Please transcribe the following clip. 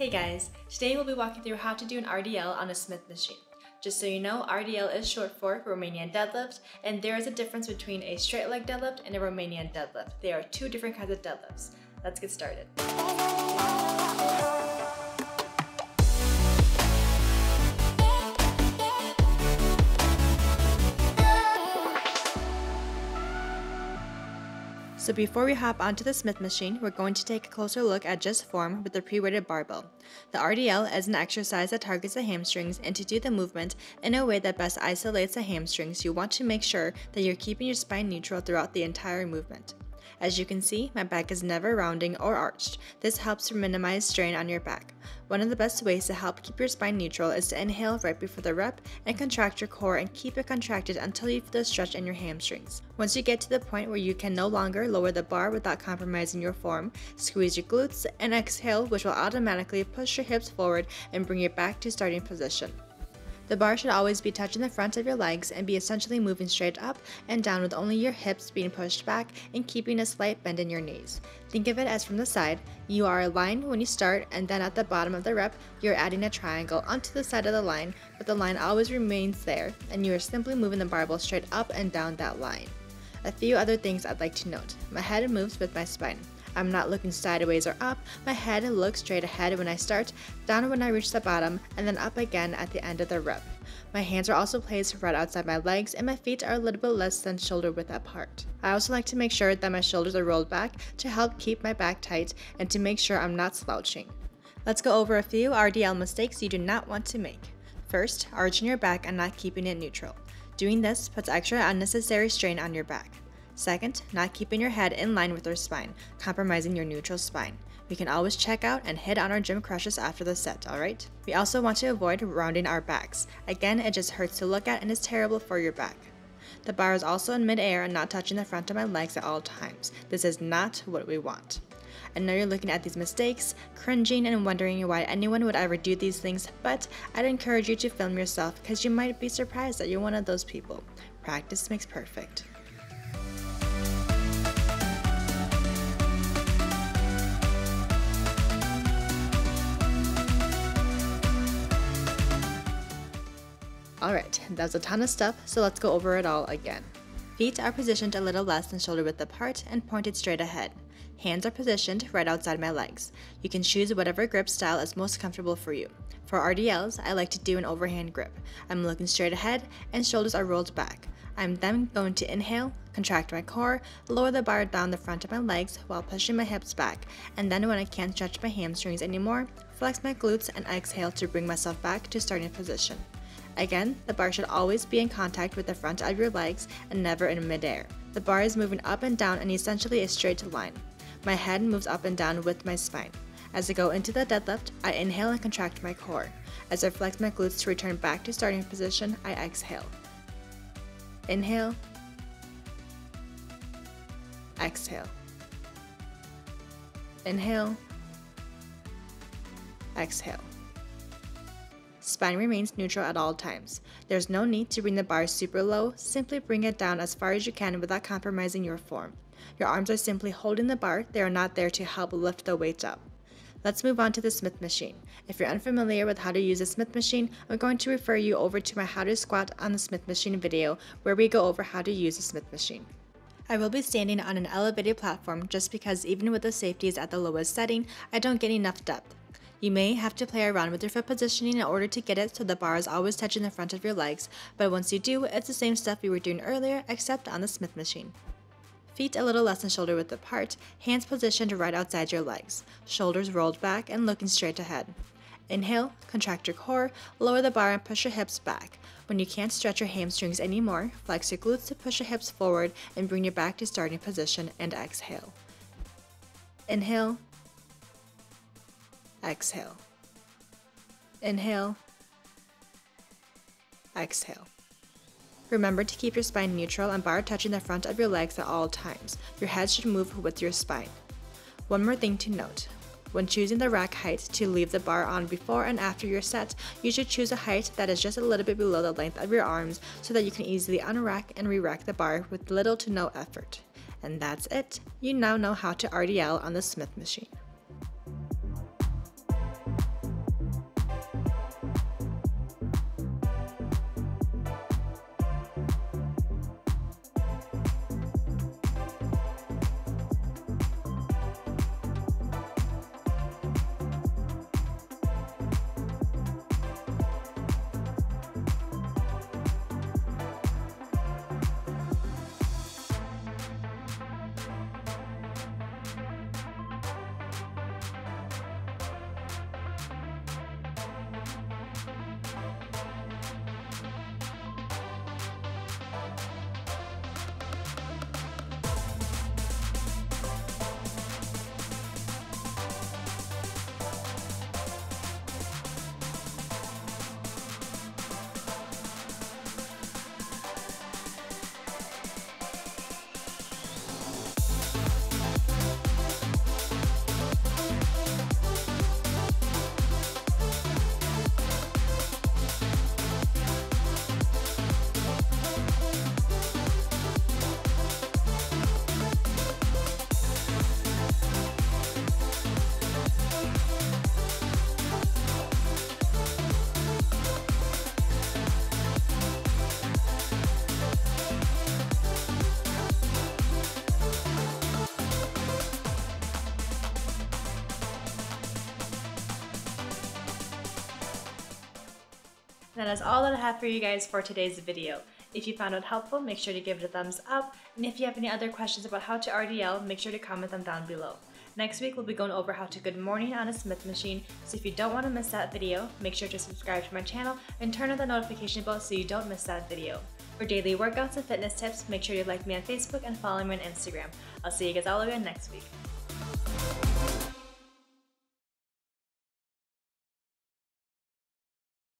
Hey guys, today we'll be walking through how to do an RDL on a Smith machine. Just so you know, RDL is short for Romanian deadlift, and there is a difference between a straight leg deadlift and a Romanian deadlift. They are two different kinds of deadlifts. Let's get started. So before we hop onto the Smith machine, we're going to take a closer look at just form with the pre-weighted barbell. The RDL is an exercise that targets the hamstrings and to do the movement in a way that best isolates the hamstrings, you want to make sure that you're keeping your spine neutral throughout the entire movement. As you can see, my back is never rounding or arched. This helps to minimize strain on your back. One of the best ways to help keep your spine neutral is to inhale right before the rep and contract your core and keep it contracted until you feel a stretch in your hamstrings. Once you get to the point where you can no longer lower the bar without compromising your form, squeeze your glutes and exhale which will automatically push your hips forward and bring you back to starting position. The bar should always be touching the front of your legs and be essentially moving straight up and down with only your hips being pushed back and keeping a slight bend in your knees. Think of it as from the side, you are aligned when you start and then at the bottom of the rep, you're adding a triangle onto the side of the line, but the line always remains there and you are simply moving the barbell straight up and down that line. A few other things I'd like to note. My head moves with my spine. I'm not looking sideways or up, my head looks straight ahead when I start, down when I reach the bottom, and then up again at the end of the rep. My hands are also placed right outside my legs and my feet are a little bit less than shoulder width apart. I also like to make sure that my shoulders are rolled back to help keep my back tight and to make sure I'm not slouching. Let's go over a few RDL mistakes you do not want to make. First, arching your back and not keeping it neutral. Doing this puts extra unnecessary strain on your back. Second, not keeping your head in line with your spine, compromising your neutral spine. We can always check out and hit on our gym crushes after the set, alright? We also want to avoid rounding our backs. Again, it just hurts to look at and is terrible for your back. The bar is also in midair and not touching the front of my legs at all times. This is not what we want. I know you're looking at these mistakes, cringing and wondering why anyone would ever do these things, but I'd encourage you to film yourself because you might be surprised that you're one of those people. Practice makes perfect. Alright, that's a ton of stuff, so let's go over it all again. Feet are positioned a little less than shoulder width apart and pointed straight ahead. Hands are positioned right outside my legs. You can choose whatever grip style is most comfortable for you. For RDLs, I like to do an overhand grip. I'm looking straight ahead and shoulders are rolled back. I'm then going to inhale, contract my core, lower the bar down the front of my legs while pushing my hips back, and then when I can't stretch my hamstrings anymore, flex my glutes and exhale to bring myself back to starting position. Again, the bar should always be in contact with the front of your legs and never in midair. The bar is moving up and down in essentially a straight line. My head moves up and down with my spine. As I go into the deadlift, I inhale and contract my core. As I flex my glutes to return back to starting position, I exhale. Inhale. Exhale. Inhale. Exhale. Spine remains neutral at all times. There's no need to bring the bar super low, simply bring it down as far as you can without compromising your form. Your arms are simply holding the bar, they are not there to help lift the weight up. Let's move on to the Smith machine. If you're unfamiliar with how to use a Smith machine, I'm going to refer you over to my How to Squat on the Smith machine video where we go over how to use a Smith machine. I will be standing on an elevated platform just because even with the safeties at the lowest setting, I don't get enough depth. You may have to play around with your foot positioning in order to get it so the bar is always touching the front of your legs, but once you do, it's the same stuff we were doing earlier except on the Smith machine. Feet a little less than shoulder width apart, hands positioned right outside your legs, shoulders rolled back and looking straight ahead. Inhale, contract your core, lower the bar and push your hips back. When you can't stretch your hamstrings anymore, flex your glutes to push your hips forward and bring your back to starting position and exhale. Inhale, exhale. Inhale, exhale. Remember to keep your spine neutral and bar touching the front of your legs at all times. Your head should move with your spine. One more thing to note. When choosing the rack height to leave the bar on before and after your set, you should choose a height that is just a little bit below the length of your arms so that you can easily unrack and re-rack the bar with little to no effort. And that's it. You now know how to RDL on the Smith machine. That is all that I have for you guys for today's video. If you found it helpful, make sure to give it a thumbs up. And if you have any other questions about how to RDL, make sure to comment them down below. Next week, we'll be going over how to good morning on a Smith machine, so if you don't want to miss that video, make sure to subscribe to my channel and turn on the notification bell so you don't miss that video. For daily workouts and fitness tips, make sure you like me on Facebook and follow me on Instagram. I'll see you guys all again next week.